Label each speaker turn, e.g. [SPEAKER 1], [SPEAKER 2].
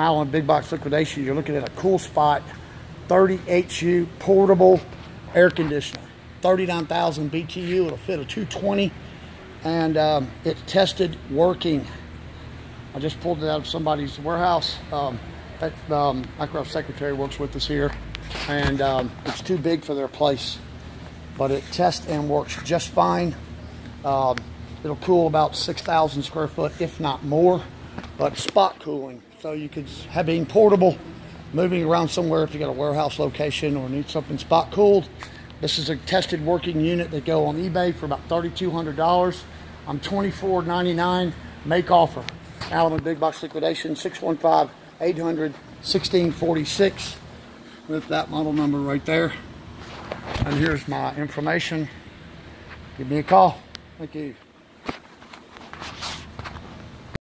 [SPEAKER 1] Alan Big Box Liquidation, you're looking at a cool spot 30HU portable air conditioner. 39,000 BTU, it'll fit a 220 and um, it's tested working. I just pulled it out of somebody's warehouse. Um, that, um, Microsoft secretary works with us here and um, it's too big for their place, but it tests and works just fine. Um, it'll cool about 6,000 square foot, if not more, but spot cooling. So you could have being portable, moving around somewhere if you got a warehouse location or need something spot cooled. This is a tested working unit that go on eBay for about $3,200. I'm $24.99. Make offer. Alan Big Box Liquidation, 615-800-1646 with that model number right there. And here's my information. Give me a call. Thank you.